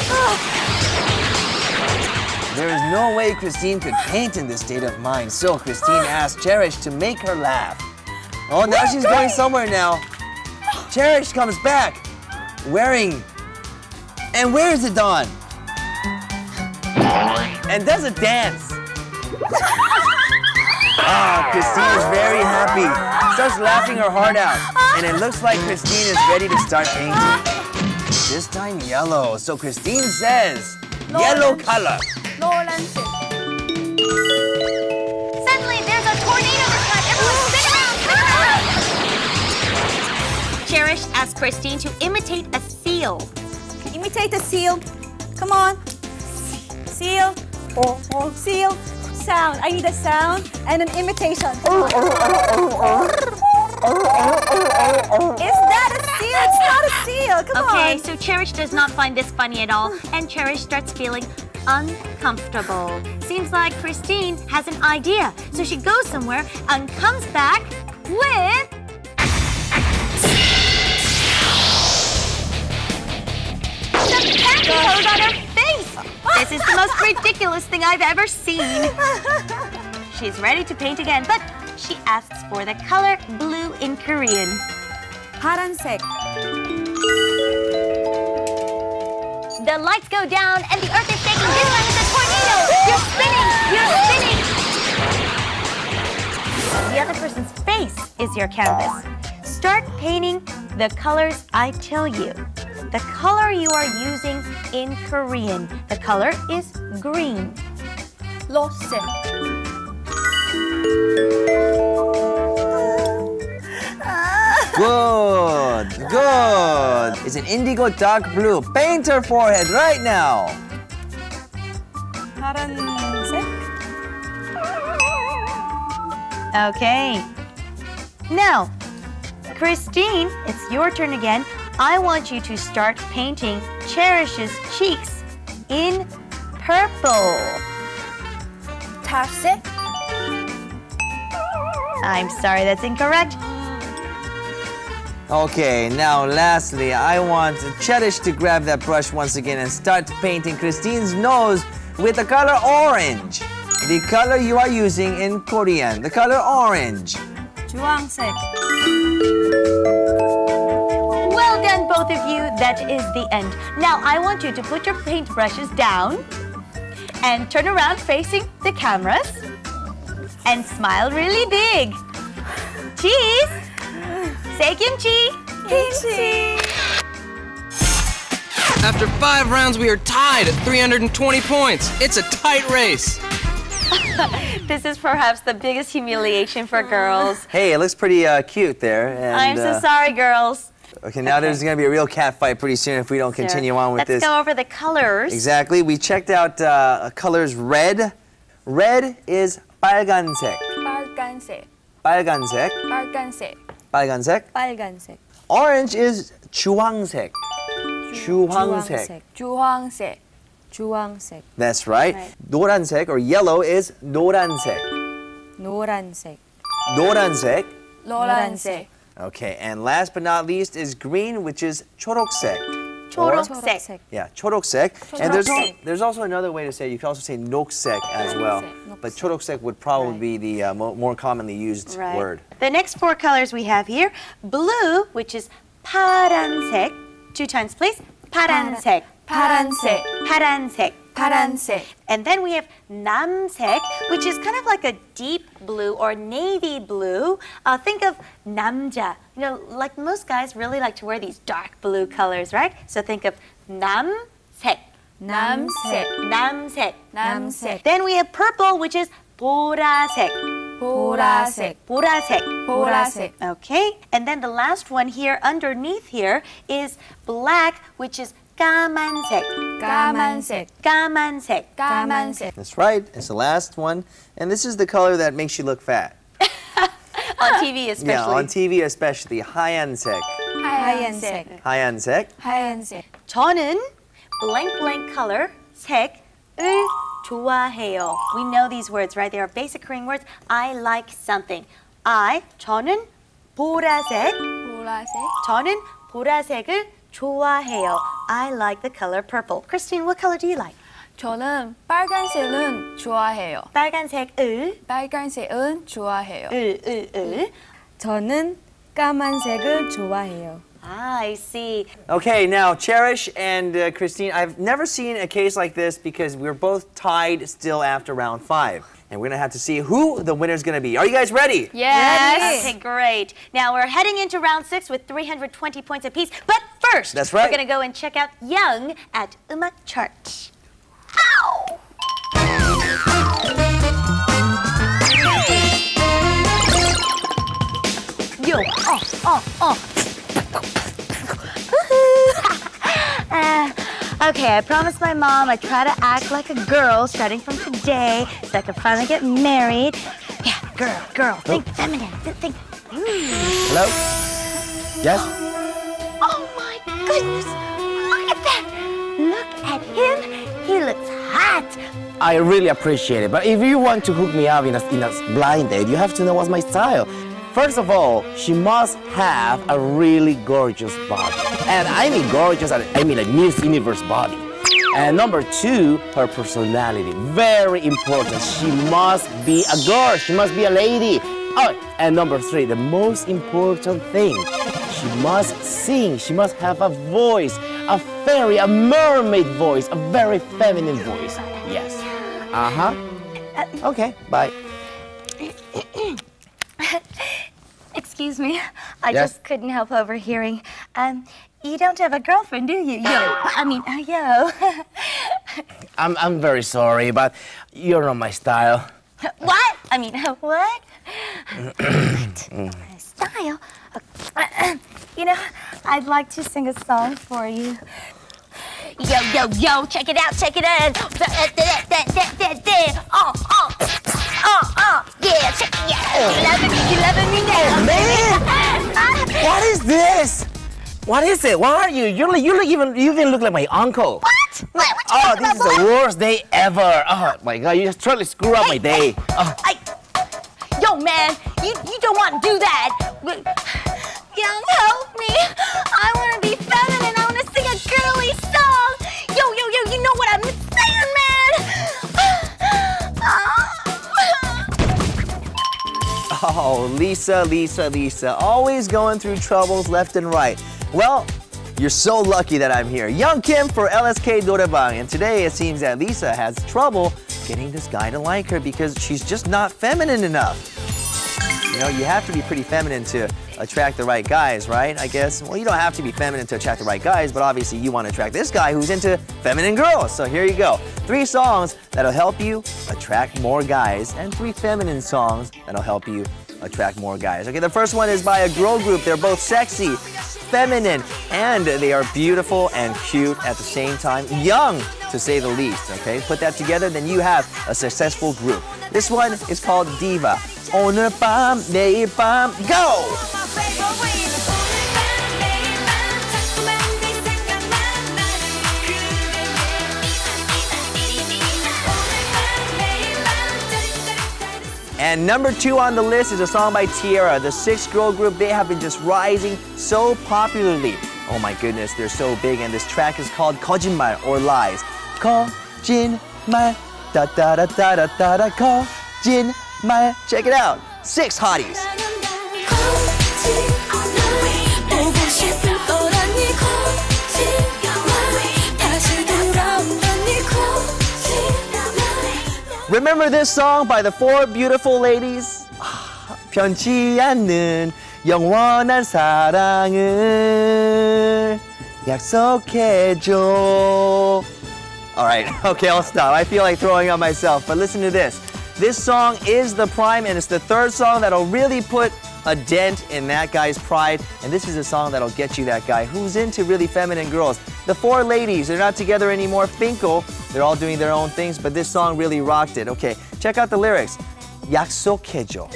S2: There is no way Christine could paint in this state of mind, so Christine <gasps> asked Cherish to make her laugh. Oh, now she's going somewhere now. Cherish comes back wearing. And where's the dawn? and does a dance. <laughs> ah, Christine is very happy. Starts laughing her heart out. And it looks like Christine is ready to start painting. This time yellow. So Christine says, yellow color.
S1: Suddenly there's a tornado. Everyone spin around, spin around! Cherish asked Christine to imitate a seal.
S7: Imitate a seal. Come on. Seal. Oh, oh, seal. Sound. I need a sound and an imitation. Is that a seal? It's not a seal. Come
S1: Okay,
S7: on.
S1: so Cherish does not find this funny at all, and Cherish starts feeling uncomfortable. Seems like Christine has an idea, so she goes somewhere and comes back with. The pantyhose ridiculous thing I've ever seen. She's ready to paint again, but she asks for the color blue in Korean.
S7: 파란색.
S1: The lights go down and the earth is shaking. This time it's a tornado. You're spinning. You're spinning. The other person's face is your canvas. Start painting the colors I tell you. The color you are using in Korean. The color is green.
S7: 로색.
S2: Good, good. It's an indigo dark blue. Paint her forehead right now.
S7: 파란색.
S1: Okay. Now, Christine, it's your turn again. I want you to start painting Cherish's cheeks in purple.
S7: 탈색.
S1: I'm sorry, that's incorrect.
S2: Okay, now lastly, I want Cherish to grab that brush once again and start painting Christine's nose with the color orange. The color you are using in Korean, the color orange.
S7: 주황색.
S1: Well done, both of you. That is the end. Now, I want you to put your paintbrushes down and turn around facing the cameras and smile really big. Cheese! Say kimchi!
S7: Kimchi!
S3: After five rounds, we are tied at 320 points. It's a tight race. <laughs>
S1: This is perhaps the biggest humiliation for girls.
S2: Hey, it looks pretty uh, cute there. And,
S1: I'm so
S2: uh,
S1: sorry, girls.
S2: Okay, now there's going to be a real cat fight pretty soon if we don't continue on with
S1: Let's
S2: this.
S1: go over the colors.
S2: Exactly. We checked out uh, colors red. Red is 빨간색.
S7: 빨간색.
S2: 빨간색.
S7: 빨간색.
S2: 빨간색.
S7: 빨간색.
S2: Orange is 주황색. 주황색.
S7: 주황색. 주황색.
S2: That's right.
S7: Right.
S2: 노란색 or yellow is 노란색.
S7: 노란색.
S2: 노란색.
S7: 노란색.
S2: Okay, and last but not least is green, which is 초록색.
S1: 초록색.
S2: Yeah, 초록색. And there's, al-
S1: 초록색.
S2: there's also another way to say it. You can also say 녹색 as well. But 초록색 would probably be the uh, mo- more commonly used
S1: Right.
S2: word.
S1: The next four colors we have here blue, which is 파란색. Two times, please. 파란색.
S6: 파란색.
S1: 파란색.
S6: 파란색.
S1: And then we have 남색, which is kind of like a deep blue or navy blue. Uh, think of 남자. You know, like most guys really like to wear these dark blue colors, right? So think of 남색.
S6: 남색.
S1: 남색.
S6: 남색.
S1: Then we have purple, which is 보라색.
S6: 보라색.
S1: 보라색.
S6: 보라색.
S1: Okay. And then the last one here underneath here is black, which is 까만색.
S6: 까만색.
S1: 까만색.
S6: 까만색.
S2: That's right. It's the last one. And this is the color that makes you look fat. <laughs>
S1: On TV especially.
S2: Yeah, on TV especially. 하얀색.
S6: 하얀색.
S2: 하얀색.
S6: 하얀색.
S1: 저는 blank blank color 색을 좋아해요. We know these words, right? They are basic Korean words. I like something. I 저는 보라색.
S6: 보라색.
S1: 저는 보라색을 좋아해요. I like the color purple. Christine, what color do you like?
S6: 저는 빨간색은 좋아해요.
S1: 빨간색을
S6: 빨간색은 좋아해요.
S1: 을, 을, 을.
S7: 저는 까만색을 좋아해요.
S1: Ah, I see.
S2: Okay, now Cherish and uh, Christine, I've never seen a case like this because we're both tied still after round five. And we're gonna have to see who the winner's gonna be. Are you guys ready?
S6: Yes.
S1: Okay, great. Now we're heading into round six with 320 points apiece. But first,
S2: That's right.
S1: we're going to go and check out Young at Uma Chart. Ow! Yo, oh, oh, oh. <laughs> Uh, okay, I promised my mom I'd try to act like a girl starting from today so I could finally get married. Yeah, girl, girl, oh. think feminine. Think, think.
S2: Hello? Yes?
S1: Oh my goodness! Look at that! Look at him! He looks hot!
S12: I really appreciate it. But if you want to hook me up in a, in a blind date, you have to know what's my style. First of all, she must have a really gorgeous body. And I mean gorgeous, I mean like Miss Universe body. And number two, her personality. Very important. She must be a girl. She must be a lady. Oh, and number three, the most important thing, she must sing. She must have a voice, a fairy, a mermaid voice, a very feminine voice. Yes. Uh huh. Okay, bye. <clears throat>
S1: Excuse me, <laughs> I
S12: Yes?
S1: just couldn't help overhearing. Um, you don't have a girlfriend, do you? Yo, I mean, uh, yo. <laughs>
S12: I'm, I'm very sorry, but you're not my style. <laughs>
S1: what? I mean, uh, what? <clears throat> Style? <clears throat> You know, I'd like to sing a song for you. Yo, yo, yo, check it out, check it out. Oh, oh, oh, oh, yeah, check it out. Oh. You loving me, you loving me now.
S12: Oh, man! <laughs> What is this? What is it? What are you? You look, you look even you even look like my uncle.
S1: What? What? What you
S12: Oh, this
S1: about,
S12: is the worst day ever. Oh my god, you just totally screw up my day. Oh,
S1: I, yo, man, you, you don't want to do that. <sighs> Young, help me. I want to
S2: Oh, Lisa, Lisa, Lisa, always going through troubles left and right. Well, you're so lucky that I'm here. Young Kim for LSK Noraebang, and today it seems that Lisa has trouble getting this guy to like her because she's just not feminine enough. You know, you have to be pretty feminine to attract the right guys, right? I guess. Well, you don't have to be feminine to attract the right guys, but obviously you want to attract this guy who's into feminine girls. So here you go. Three songs that'll help you attract more guys, and three feminine songs that'll help you attract more guys. Okay, the first one is by a girl group. They're both sexy, feminine, and they are beautiful and cute at the same time. Young, to say the least. Okay, put that together, then you have a successful group. This one is called Diva on a bomb, they go! And number two on the list is a song by T-ara, the six girl group. They have been just rising so popularly. Oh my goodness, they're so big, and this track is called Kojinmai or Lies. Kojinmai, da da da da da da da, Kojinmai 짓말. Check it out. Six hotties.
S13: 보고 싶을 거라니 거짓말 다시 돌아오니 거짓말
S2: Remember this song by the four beautiful ladies? 아, <sighs> 변치 않는 영원한 사랑을 약속해줘. All right, <laughs> okay, I'll stop. I feel like throwing up myself, but listen to this. This song is the prime, and it's the third song that'll really put a dent in that guy's pride. And this is a song that'll get you that guy who's into really feminine girls. The four ladies, they're not together anymore. Fin.K.L, they're all doing their own things, but this song really rocked it. Okay, check out the lyrics. 약속해줘.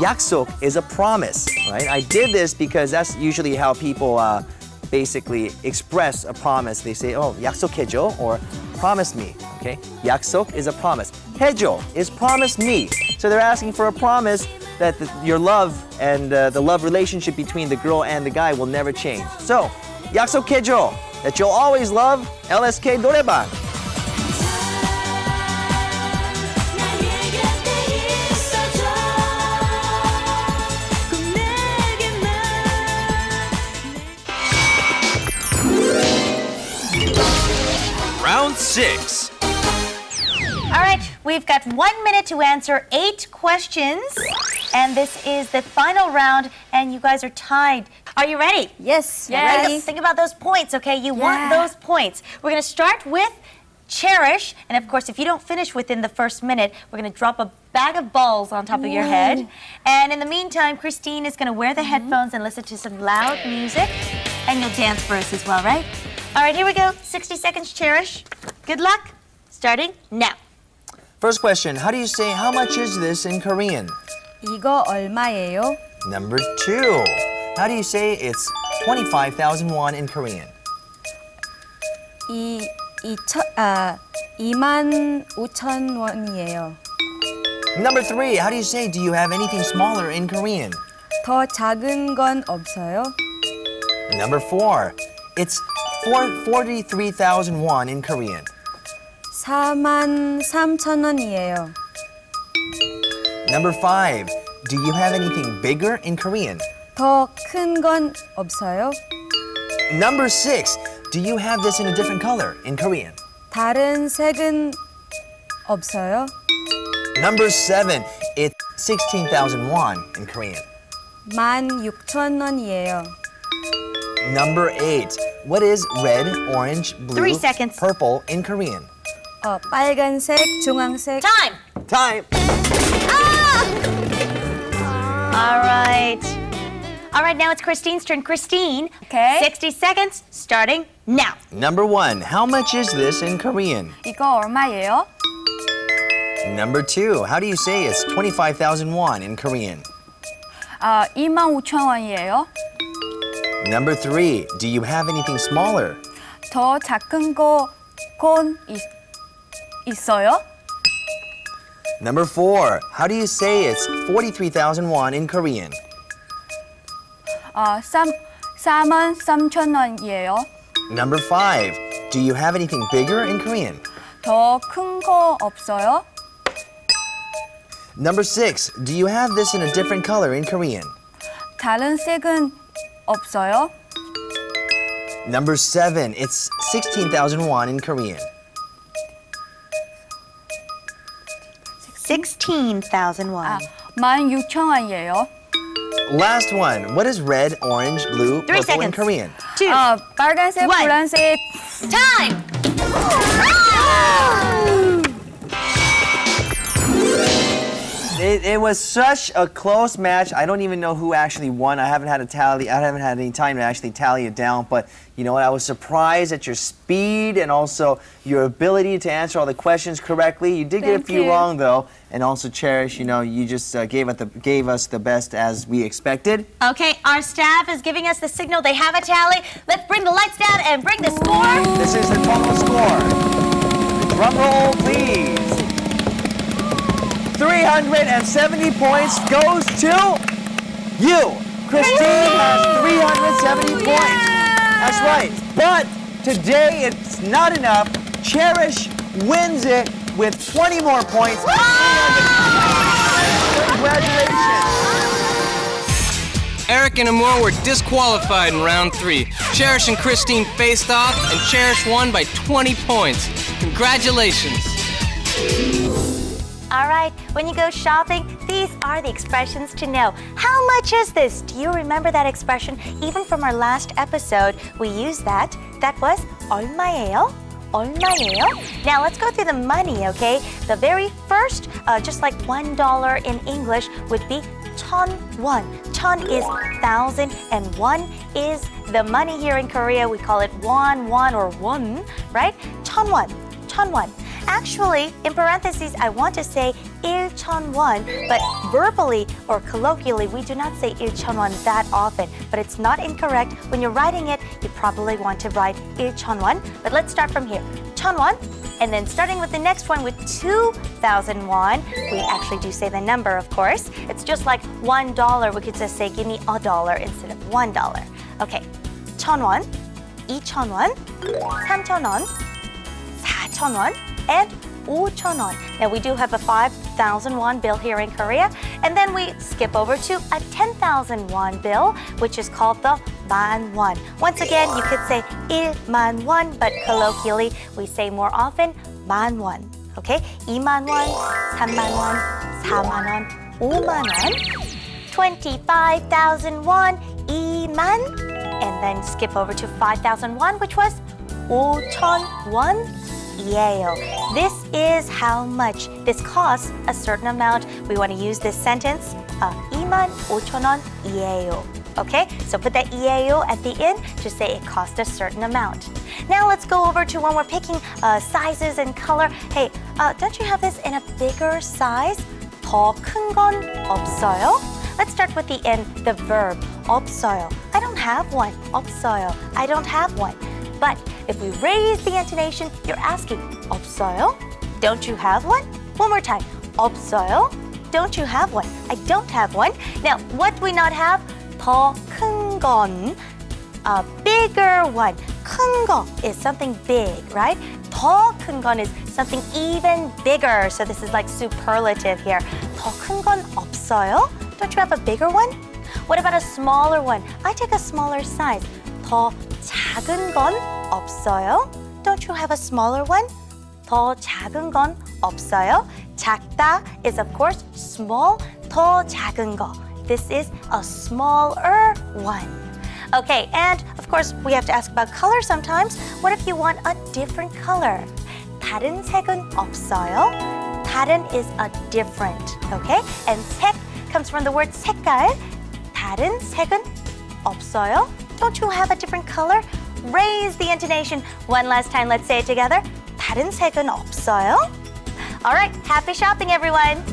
S2: 약속 is a promise, right? I did this because that's usually how people uh, basically express a promise. They say, oh, 약속해줘, or promise me, okay? 약속 is a promise. Hedgel is promise me. So they're asking for a promise that the, your love and uh, the love relationship between the girl and the guy will never change. So, 약속 kejo that you'll always love LSK 노래방.
S8: Round
S1: 6 we've got one minute to answer eight questions. And this is the final round, and you guys are tied. Are you ready?
S7: Yes,
S1: Yes.
S7: ready.
S1: Think about those points, okay? You want those points. We're going to start with Cherish. And of course, if you don't finish within the first minute, we're going to drop a bag of balls on top of your head. And in the meantime, Christine is going to wear the mm-hmm. headphones and listen to some loud music. And you'll dance for us as well, right? All right, here we go. 60 seconds, Cherish. Good luck. Starting now.
S2: First question, how do you say how much is this in Korean?
S7: 이거 얼마예요?
S2: Number two, how do you say it's 25,000 won in Korean?
S7: 이 이천 아 2만 5천 원이에요.
S2: Number three, how do you say do you have anything smaller in Korean?
S7: 더 작은 건 없어요?
S2: Number four, it's four, 43,000 won in Korean.
S7: 4만 3천 원이에요.
S2: Number five, do you have anything bigger in Korean?
S7: 더 큰 건 없어요?
S2: Number six, do you have this in a different color in Korean?
S7: 다른 색은 없어요?
S2: Number seven, it's 16,000 won in Korean.
S7: 1만 6천 원이에요.
S2: Number eight, what is red, orange, blue,
S1: Three seconds.
S2: purple in Korean?
S7: 어, 빨간색, 중앙색.
S1: Time.
S2: Time.
S1: All right. All right, now it's Christine's turn. Christine.
S7: Okay.
S1: 60 seconds starting now.
S2: Number one, how much is this in Korean?
S7: 이거 얼마예요?
S2: Number two, how do you say it's 25,000 won in Korean?
S7: 아, 2만 5천 원이에요.
S2: Number three, do you have anything smaller?
S7: 더 작은 거건 있어요?
S2: Number four, how do you say it's 43,000 won in Korean?
S7: 아, 3, 4만 3천 원이에요.
S2: Number five, do you have anything bigger in Korean?
S7: 더 큰 거 없어요?
S2: Number six, do you have this in a different color in Korean?
S7: 다른 색은 없어요?
S2: Number seven, it's 16,000 won in Korean.
S1: 16,000 won.
S7: 아, 1만 6천 원이에요.
S2: Last one, what is red, orange, blue,
S1: Three
S2: purple in
S1: seconds.
S2: Korean?
S1: Two.
S7: 아, 빨간색,
S1: One.
S7: 노란색.
S1: Time.
S2: It, it was such a close match. I don't even know who actually won. I haven't had a tally. I haven't had any time to actually tally it down. But you know what? I was surprised at your speed and also your ability to answer all the questions correctly. You did get a few
S7: you.
S2: wrong though, and also Cherish. You know, you just uh, gave us the gave us the best as we expected.
S1: Okay, our staff is giving us the signal. They have a tally. Let's bring the lights down and bring the score.
S2: This is the total score. Drum roll, please. 370 points goes to you. Christine has 370 points. That's right. But today it's not enough. Cherish wins it with 20 more points. Congratulations.
S3: Eric and Amor were disqualified in round three. Cherish and Christine faced off, and Cherish won by 20 points. Congratulations.
S1: All right, when you go shopping, these are the expressions to know. How much is this? Do you remember that expression? Even from our last episode, we used that. That was 얼마예요? 얼마예요? Now let's go through the money, okay? The very first, uh, just like one dollar in English, would be 천 won. 천 is thousand, and one is the money here in Korea. We call it won, won, or won, right? 천 won, 천 won. Actually, in parentheses, I want to say 1,001, but verbally or colloquially, we do not say 1,001 that often. But it's not incorrect. When you're writing it, you probably want to write 1,001. But let's start from here. 1,001, and then starting with the next one with 2,001, we actually do say the number, of course. It's just like $1. We could just say, give me a dollar instead of $1. Okay, 1,001, 2,001, 3,000원, 4,000원, and 5,000원. Now we do have a 5,000 won bill here in Korea, and then we skip over to a 10,000 won bill, which is called the man won. Once again, you could say 1만 won, but colloquially we say more often man won. Okay? 2만 won, 3만 won, 4만 won, 5만 won, 25,000 won, 2만, and then skip over to 5,000 won, which was 5,000 won. Yale. This is how much this costs a certain amount. We want to use this sentence. Uh, 2만 5천 원 이에요. Okay, so put that 이에요 at the end to say it cost a certain amount. Now let's go over to when we're picking uh, sizes and color. Hey, uh, don't you have this in a bigger size? 더 큰 건 없어요? Let's start with the end, the verb 없어요. I don't have one. 없어요. I don't have one. But if we raise the intonation, you're asking 없어요? Don't you have one? One more time. 없어요? Don't you have one? I don't have one. Now, what do we not have? 더 큰 건. A bigger one. 큰 거 is something big, right? 더 큰 건 is something even bigger. So this is like superlative here. 더 큰 건 없어요? Don't you have a bigger one? What about a smaller one? I take a smaller size. 더 작은 건 없어요? Don't you have a smaller one? 더 작은 건 없어요? 작다 is of course small. 더 작은 거. This is a smaller one. Okay, and of course we have to ask about color sometimes. What if you want a different color? 다른 색은 없어요? 다른 is a different, okay? And 색 comes from the word 색깔. 다른 색은 없어요? Don't you have a different color? Raise the intonation one last time. Let's say it together. 다른 색은 없어요? All right, happy shopping, everyone.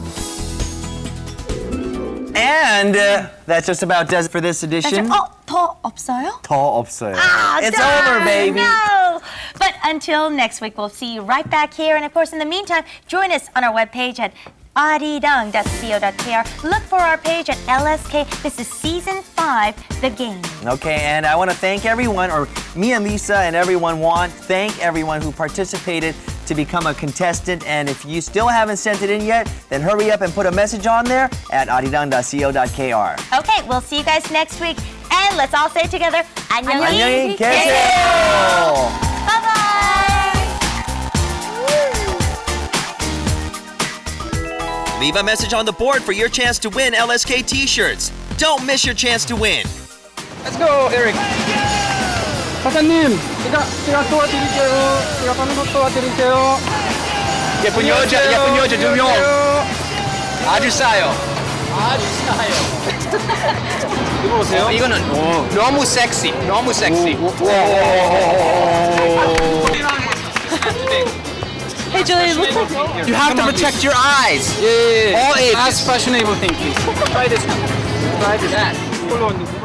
S2: And uh, that's just about does it for this edition.
S1: Oh, 더 없어요?
S2: 더 없어요.
S1: Ah,
S2: it's
S1: darn,
S2: over, baby.
S1: No. But until next week, we'll see you right back here. And of course, in the meantime, join us on our webpage at arirang.co.kr. Look for our page at LSK. This is season five, The Game.
S2: Okay, and I want to thank everyone, or me and Lisa and everyone want, thank everyone who participated to become a contestant. And if you still haven't sent it in yet, then hurry up and put a message on there at arirang.co.kr.
S1: Okay, we'll see you guys next week. And let's all say it together, 안녕히
S2: 계세요.
S1: Bye-bye.
S8: Leave a message on the board for your chance to win LSK t-shirts. Don't miss your chance to win.
S4: Let's go, Eric. 사장님, 제가 제가 도와드릴게요. 제가 하는 거 도와드릴게요.
S5: 예쁜 여자, 예쁜 여자 두 명. 아주 싸요. 아주 싸요.
S4: 이거 보세요.
S5: 어, 이거는 너무 섹시, 너무 섹시.
S11: Hey, Julia, like
S5: you have Come to protect on, your eyes.
S4: Yeah, yeah, yeah.
S5: All ages.
S4: Last fashionable thing, please. Try this one. Try this.
S5: That.
S4: Hold on.